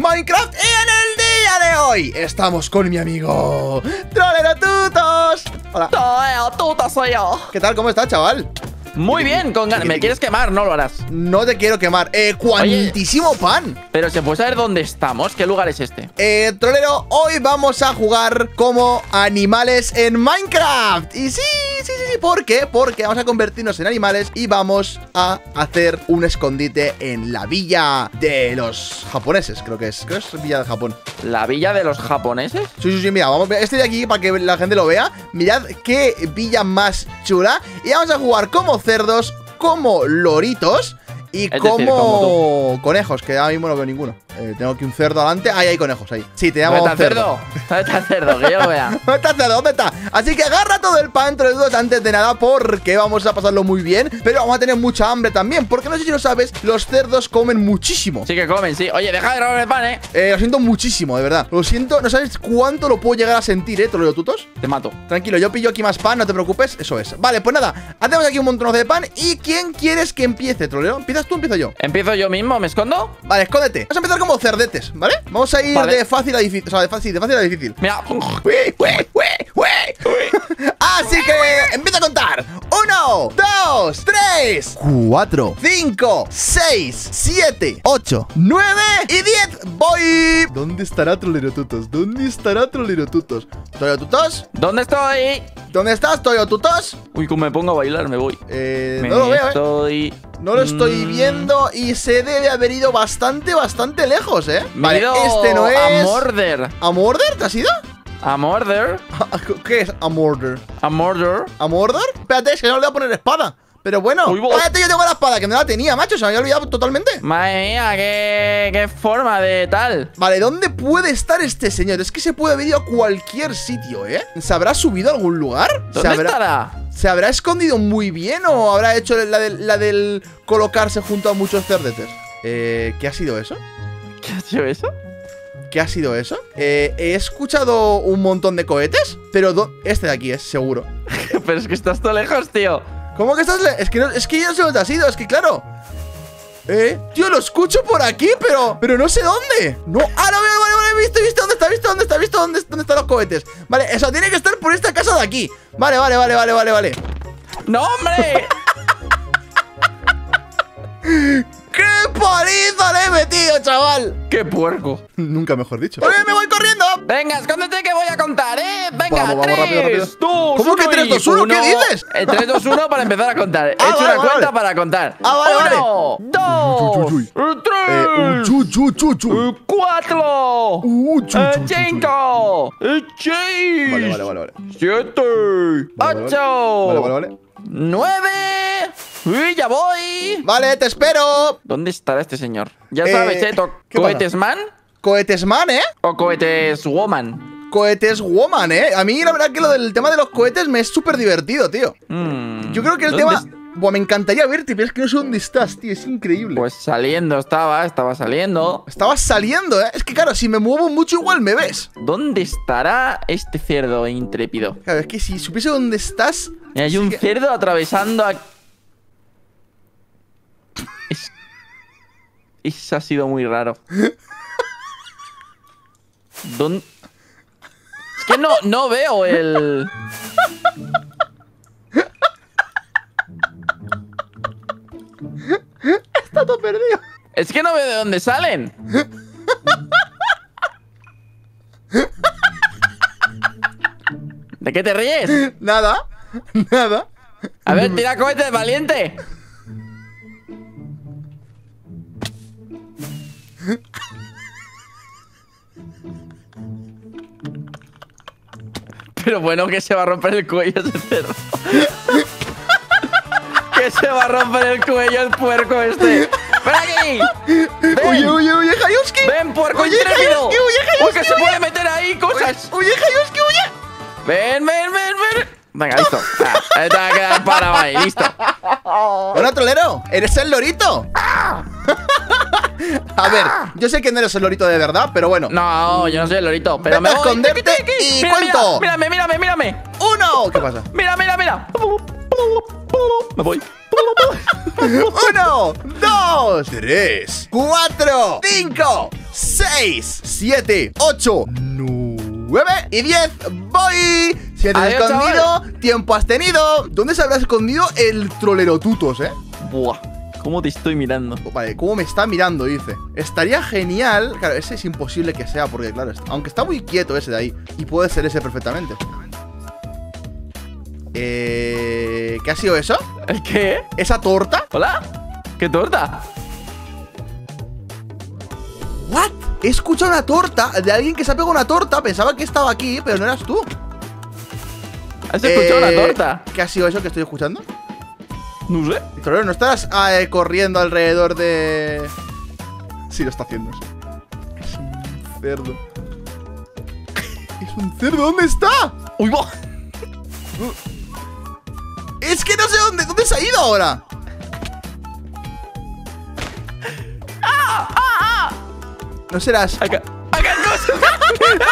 Minecraft y en el día de hoy estamos con mi amigo Trolero Tutos. Hola. Tuto soy yo. ¿Qué tal? ¿Cómo estás, chaval? Muy bien, con ganas. ¿Me quieres quemar? No lo harás. No te quiero quemar. Eh, cuantísimo pan. Pero se puede saber dónde estamos. ¿Qué lugar es este? Eh, trolero, hoy vamos a jugar como animales en Minecraft. Y sí, sí, sí, sí. ¿Por qué? Porque vamos a convertirnos en animales y vamos a hacer un escondite en la villa de los japoneses, creo que es. Creo que es villa de Japón. ¿La villa de los japoneses? Sí, sí, sí, mira, vamos a ver este de aquí para que la gente lo vea. Mirad qué villa más chula. Y vamos a jugar como cerdos, como loritos y Es decir, como, conejos, que ahora mismo no veo ninguno. Eh, tengo aquí un cerdo adelante. Ahí hay conejos, ahí. Sí, te llamo ¿Dónde está cerdo. cerdo? ¿Dónde está el cerdo? Que yo lo vea. ¿Dónde está el cerdo? ¿Dónde está? Así que agarra todo el pan, dudas antes de nada, porque vamos a pasarlo muy bien. Pero vamos a tener mucha hambre también, porque no sé si lo sabes, los cerdos comen muchísimo. Sí que comen, sí. Oye, deja de robarme el pan, ¿eh? Eh, lo siento muchísimo, de verdad. Lo siento, no sabes cuánto lo puedo llegar a sentir, ¿eh? Troleo tutos. Te mato. Tranquilo, yo pillo aquí más pan, no te preocupes, eso es. Vale, pues nada, hacemos aquí un montón de pan. ¿Y quién quieres que empiece, troleo? ¿Empiezas tú o empiezo yo? ¿Empiezo yo mismo? ¿Me escondo? Vale, escóndete. Vamos a empezar como cerdetes, ¿vale? Vamos a ir Vale. de fácil a difícil. O sea, de fácil, de fácil a difícil. Mira. Así que empieza a contar. Uno, dos, tres, cuatro, cinco, seis, siete, ocho, nueve y diez. Voy. ¿Dónde estará Trolerotutos? ¿Dónde estará Trolerotutos? ¿Trolerotutos? ¿Dónde estoy? ¿Dónde estás, Trolerotutos? Uy, como me pongo a bailar, me voy. Eh, me no lo veo, eh. estoy... No lo estoy Mm, viendo y se debe haber ido bastante, bastante lejos, ¿eh? Me ido este no es... A Morder. ¿A Mordor? ¿Te has ido? A Morder. ¿Qué es a Mordor? A Morder. ¿A Mordor? Espérate, es que no le voy a poner espada. Pero bueno, espérate, yo tengo la espada, que no la tenía, macho, se me había olvidado totalmente. Madre mía, qué, qué forma de tal. Vale, ¿dónde puede estar este señor? Es que se puede haber ido a cualquier sitio, ¿eh? ¿Se habrá subido a algún lugar? ¿Se ¿Dónde habrá, estará? ¿Se habrá escondido muy bien o habrá hecho la del, la del colocarse junto a muchos cerdetes? Eh, ¿qué ha sido eso? ¿Qué ha sido eso? ¿Qué ha sido eso? Eh, he escuchado un montón de cohetes, pero este de aquí es seguro. Pero es que estás todo lejos, tío. ¿Cómo que estás? Es que, no, es que yo no sé dónde has ido, es que claro. Eh, tío, lo escucho por aquí, pero pero no sé dónde. No, ah, no, vale, vale, vale, visto, visto, ¿dónde está? ¿Visto dónde está? ¿Visto dónde, dónde están los cohetes? Vale, eso tiene que estar por esta casa de aquí. Vale, vale, vale, vale, vale, vale. ¡No, hombre! ¡Qué paliza le he metido, chaval! ¡Qué puerco! Nunca mejor dicho. ¡Oye, me voy corriendo! Venga, escóndete que voy a contar, ¿eh? Venga, Vamos, vamos, 3, rápido, rápido. 2, ¿Cómo que 3, 2, 1? ¿Qué dices? Eh, 3, 2, 1 para empezar a contar. He Ah, hecho vale, una vale. cuenta para contar. Ah, vale, vale. 1, 2, Uy, uy, uy, Eh, 3, chu, chu, chu, chu. 4, Uh, chu, chu, chu. 5, 6, Vale, vale, vale, vale. 7, Vale, 8, ¡Uy, ya voy! Vale, te espero. ¿Dónde estará este señor? Ya Eh, sabes, ¿eh? To- ¿qué pasa? ¿Cohetes man Cohetes man, ¿eh? o cohetes woman? Cohetes woman, ¿eh? A mí la verdad que lo del tema de los cohetes me es súper divertido, tío. Mm, Yo creo que el ¿dónde tema... es- Buah, me encantaría verte, pero es que no sé dónde estás, tío. Es increíble. Pues saliendo estaba, estaba saliendo. Estabas saliendo, ¿eh? Es que claro, si me muevo mucho igual me ves. ¿Dónde estará este cerdo intrépido? Claro, es que si supiese dónde estás... Mira, hay un que- cerdo atravesando a... Es... Eso ha sido muy raro. ¿Dónde...? Es que no, no veo el... Está todo perdido. Es que no veo de dónde salen. ¿De qué te ríes? Nada. Nada. A ver, tira cohetes, valiente. Pero bueno, que se va a romper el cuello ese cerdo. que se va a romper el cuello el puerco este. ¡Ven aquí! ¡Ven! Oye, oye, oye, Hayuski. ¡Ven, puerco Oye, intrépido! Hayuski, oye, ¡Uy, Hayuski, que se puede meter ahí cosas! Oye, Hayuski, oye. ¡Ven, ven, ven, ven! Venga, listo. Ah, ahí te va a quedar parado ahí, listo. Hola, trolero. ¿Eres el lorito? A ver, yo sé que no eres el lorito de verdad, pero bueno. No, yo no soy el lorito, pero Vete me a voy. esconderte Tiki, tiki. y Mira, cuento. Mira, mírame, mírame, mírame. ¡Uno! ¿Qué pasa? Mira, mira, mira. Me voy. Uno, dos, tres, cuatro, cinco, 6, 7, 8, 9 y 10. ¡Voy! Si has escondido, tiempo has tenido. ¿Dónde se habrá escondido el trolerotutos, eh? Buah, ¿cómo te estoy mirando? Vale, ¿cómo me está mirando? Dice. Estaría genial. Claro, ese es imposible que sea, porque, claro, aunque está muy quieto ese de ahí, y puede ser ese perfectamente. Eh. ¿Qué ha sido eso? ¿El qué? ¿Esa torta? ¿Hola? ¿Qué torta? ¿What? He escuchado una torta de alguien que se ha pegado una torta. Pensaba que estaba aquí, pero no eras tú. ¿Has escuchado Eh, una torta? ¿Qué ha sido eso que estoy escuchando? No sé. Torero, ¿no estás ah, eh, corriendo alrededor de...? Sí, lo está haciendo. sí. Es un cerdo. Es un cerdo, ¿dónde está? ¡Uy, va! Es que no sé dónde, ¿dónde se ha ido ahora? No serás... Acá. ¡Acá cosa!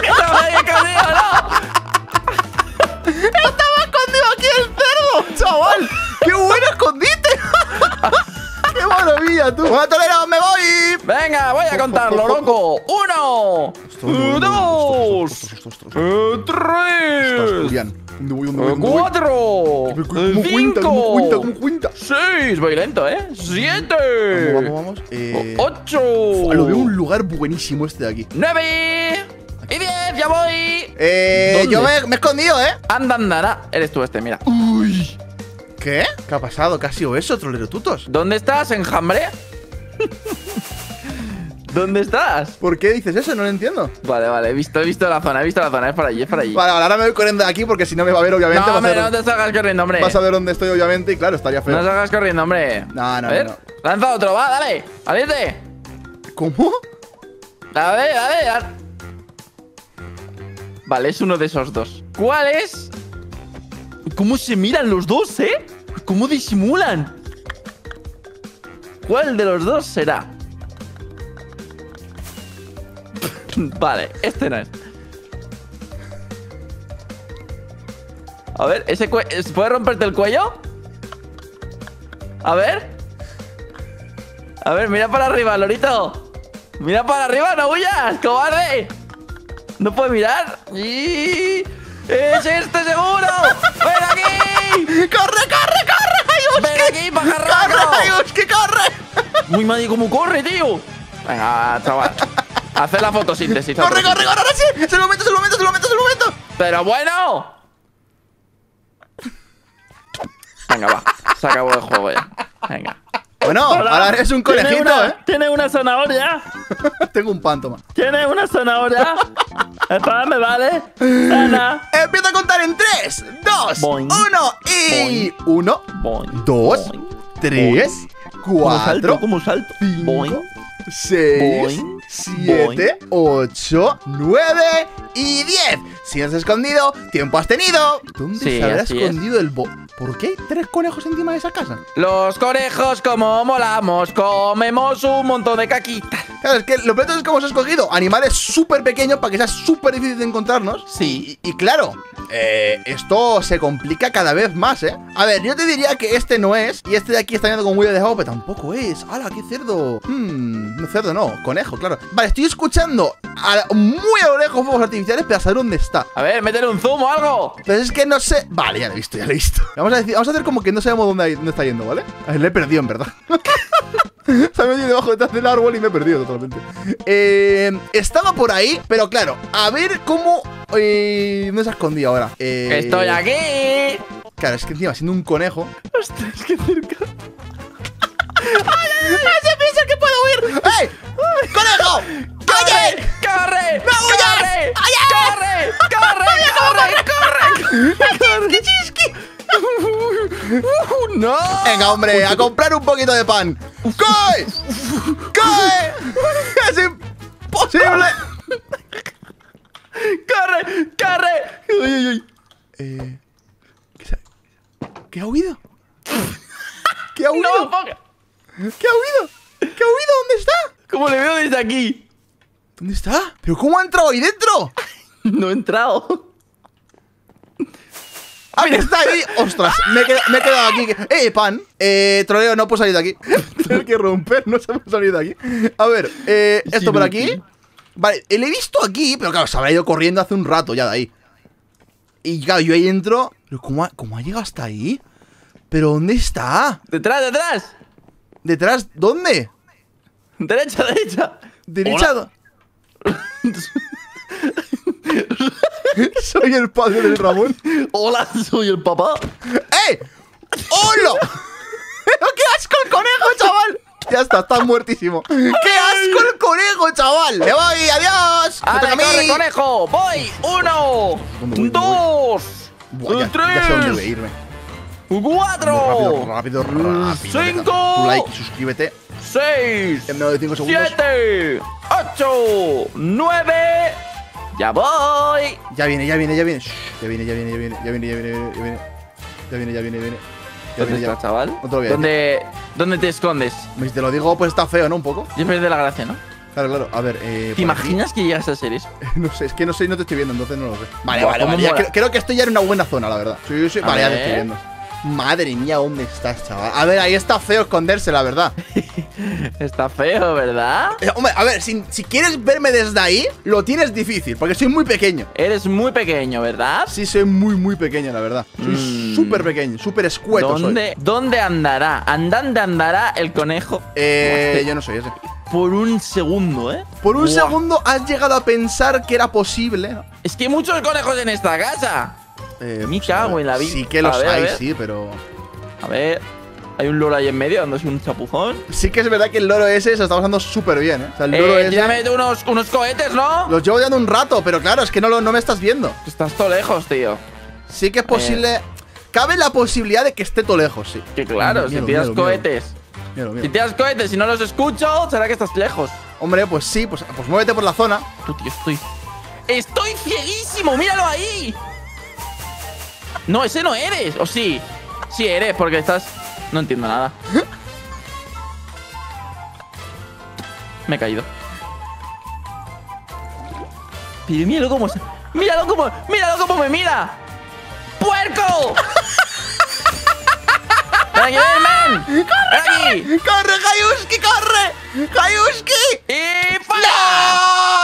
¡Que estaba ahí escondido, no! ¡Estaba escondido aquí el cerdo! ¡Chaval! ¡Qué buen escondite! ¡Qué maravilla, tú! ¡Bueno, Torero, me voy! Venga, voy a contarlo, loco. Uno, dos, tres. ¿Dónde voy? ¿Dónde voy? ¿Dónde voy? cuatro, ¿Cómo eh, cuenta? ¿Cómo cuenta? ¿Cómo cinco, cuenta? seis, voy lento, ¿eh? Siete, Vamos, vamos, vamos. Eh, ocho, Fua, Lo veo un lugar buenísimo este de aquí. nueve y diez, ya voy. Eh, ¿Dónde? yo me, me he escondido, ¿eh? Anda, andará. Eres tú este, mira. Uy. ¿Qué? ¿Qué ha pasado? ¿Qué ha sido eso, trolero tutos? ¿Dónde estás, enjambre? ¿Dónde estás? ¿Por qué dices eso? No lo entiendo. Vale, vale, he visto, he visto la zona, he visto la zona, es por allí, es por allí. Vale, vale, ahora me voy corriendo de aquí porque si no me va a ver, obviamente. no, hombre, a no ver, te salgas corriendo, hombre. vas a ver dónde estoy, obviamente, y claro, estaría feo. No salgas corriendo, hombre. No, no, A ver, no. lanza otro, va, dale. Valiente. ¿Cómo? Dale, dale, dale. Vale, es uno de esos dos. ¿Cuál es? ¿Cómo se miran los dos, eh? ¿Cómo disimulan? ¿Cuál de los dos será? vale, este no es. A ver, ese ¿Puede romperte el cuello? A ver. A ver, mira para arriba, Lorito. Mira para arriba, no huyas, cobarde. No puede mirar. Y... ¡Es este seguro! ¡Ven aquí! ¡Corre, corre, aquí, ¡Corre, pajarraco! Ayuski, corre! Muy madre, cómo corre, tío. Venga, chaval. Hace la fotosíntesis. ¡Corre, corre, corre! ¡Ahora sí! ¡Es el momento, es el momento, es el momento, es el momento! Pero bueno. Venga, va. Se acabó el juego ya. Venga. Bueno, ahora eres un ¿Tiene conejito, una, ¿eh? ¿Tiene una zanahoria? Tengo un pan, toma. ¿Tiene una zanahoria? El pan me vale. Ana. Empiezo a contar en 3, 2, 1 Boing. y... 1, Boing. 2, Boing. 3, ¿Cómo salto? 4, ¿Cómo salto? 5, Boing. 6, Boing. 7, 8, 9 y 10. Si has escondido, tiempo has tenido. ¿Dónde Sí, se habrá así es. escondido el bo... ¿Por qué hay tres conejos encima de esa casa? Los conejos, como molamos, comemos un montón de caquita. Claro, es que lo peor es que hemos escogido animales súper pequeños para que sea súper difícil de encontrarnos. Sí. Y, y claro, eh, esto se complica cada vez más, ¿eh? A ver, yo te diría que este no es, y este de aquí está viendo con huella de pero tampoco es. ¡Hala, qué cerdo! Hmm, no cerdo no, conejo, claro. Vale, estoy escuchando a- muy a lo lejos fuegos artificiales, pero a saber dónde está. A ver, métele un zoom o algo. Pero es que no sé. Vale, ya lo he visto, ya lo he visto. Vamos a, decir, vamos a hacer como que no sabemos dónde, dónde está yendo, ¿vale? A ver, le he perdido, en verdad. Se ha metido debajo detrás del árbol y me he perdido totalmente. Eh, estaba por ahí, pero claro, a ver cómo. Eh, ¿Dónde se ha escondido ahora? Eh, Estoy aquí. Claro, es que encima, siendo un conejo. Ostras, qué cerca. ¡Se piensa que puedo huir! ¡Ey! ¡Conejo! ¡Oye! ¡Corre! ¡No huyas! ¡Corre! ¡Oye! ¡Corre! ¡Corre! ¡Corre! ¡Corre! ¡Qué chisqui! ¡No! Venga, hombre, a comprar un poquito de pan. ¡Coe! ¡Coe! ¡Es imposible! ¡Corre! ¡Corre! ¡Uy, uy, uy! Eh, ¿qué, se- ¿Qué ha huido? ¿Qué ha huido? ¿Qué ha huido? ¿Qué ha huido? ¿Dónde está? ¿Cómo le veo desde aquí? ¿Dónde está? ¿Pero cómo ha entrado ahí dentro? No he entrado. ¡Ah, que está ahí! ¡Ostras! Me he quedado, me he quedado aquí. ¡Eh, pan! Eh, troleo, no puedo salir de aquí. Tengo que romper, no se puede salir de aquí. A ver, eh, esto por aquí. Vale, le he visto aquí, pero claro, se habrá ido corriendo hace un rato ya de ahí. Y claro, yo ahí entro. Pero ¿cómo ha, cómo ha llegado hasta ahí? ¿Pero dónde está? ¡Detrás, detrás! ¿Detrás? ¿Dónde? ¡Derecha, derecha! ¿Derecha? Soy el padre del Ramón. ¡Hola, soy el papá! ¡Eh! ¡Hola! ¡Pero qué asco el conejo, chaval! Ya está, está muertísimo. ¡Qué asco el conejo, chaval! ¡Me voy! ¡Adiós! ¡Me ¡Ale, corre, conejo! ¡Voy! ¡Uno! ¿Dónde voy? ¿Dónde ¡Dos! Buah, ya, ya sé dónde voy ¡Tres! irme. ¡Cuatro! Rápido, rápido, rápido. Cinco. Tu like y suscríbete ¡Seis! en menos de 5 segundos. ¡Siete! ¡Ocho! ¡Nueve! ¡Ya voy! Ya viene, ya viene, ya viene. Ya viene, ya viene, ya viene, ya viene, ya viene, ya viene. Ya viene, ya viene, ya viene. Ya ¿Dónde estás, chaval? ¿Dónde, ¿Dónde te escondes? Si te lo digo, pues está feo, ¿no? Un poco. Ya de la gracia, ¿no? Claro, claro. A ver, eh. ¿Te aquí. imaginas que llegas a ser eso? No sé, es que no sé, no te estoy viendo, entonces no lo sé. Vale, vale, creo, creo que estoy ya en una buena zona, la verdad. Sí, sí, A vale, ya te ver. estoy viendo. Madre mía, ¿dónde estás, chaval? A ver, ahí está feo esconderse, la verdad. Está feo, ¿verdad? Eh, hombre, a ver, si, si quieres verme desde ahí, lo tienes difícil, porque soy muy pequeño. Eres muy pequeño, ¿verdad? Sí, soy muy, muy pequeño, la verdad. Soy Mm. súper pequeño, súper escueto soy. ¿Dónde, ¿Dónde andará? ¿Andante andará el conejo? Eh, yo no soy ese. Por un segundo, ¿eh? Por un segundo has llegado a pensar que era posible. Es que hay muchos conejos en esta casa. Eh, Me pues, cago ver, en la vida. Sí que los ver, hay, sí, pero. A ver. Hay un loro ahí en medio dándose un chapuzón. Sí que es verdad que el loro ese se está pasando súper bien, ¿eh? O sea, el Eh, loro ese. tírame unos, unos cohetes, ¿no? Los llevo dando un rato, pero claro, es que no, lo, no me estás viendo. Estás todo lejos, tío. Sí que es posible. Cabe la posibilidad de que esté todo lejos, sí. Que claro, si tiras cohetes. Si tiras cohetes y no los escucho, será que estás lejos. Hombre, pues sí, pues, pues muévete por la zona. Tú, tío, estoy. ¡Estoy cieguísimo! ¡Míralo ahí! No, ese no eres. ¿O sí? Sí eres, porque estás. No entiendo nada. Me he caído. Pero míralo cómo. ¡Míralo cómo! ¡Míralo cómo me mira! ¡Puerco! ¡Ven aquí, ven, ven! ¡Ven aquí! ¡Corre, Hayuski, corre! ¡Hayuski! ¡Y fuera!